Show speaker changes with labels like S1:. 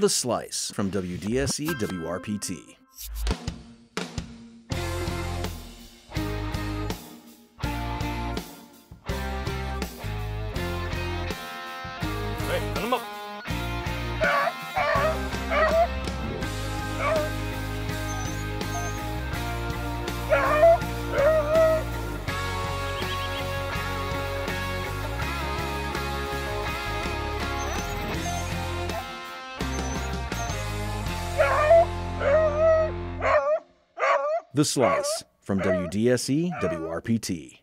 S1: The Slice from WDSE WRPT. The Slice from WDSE WRPT.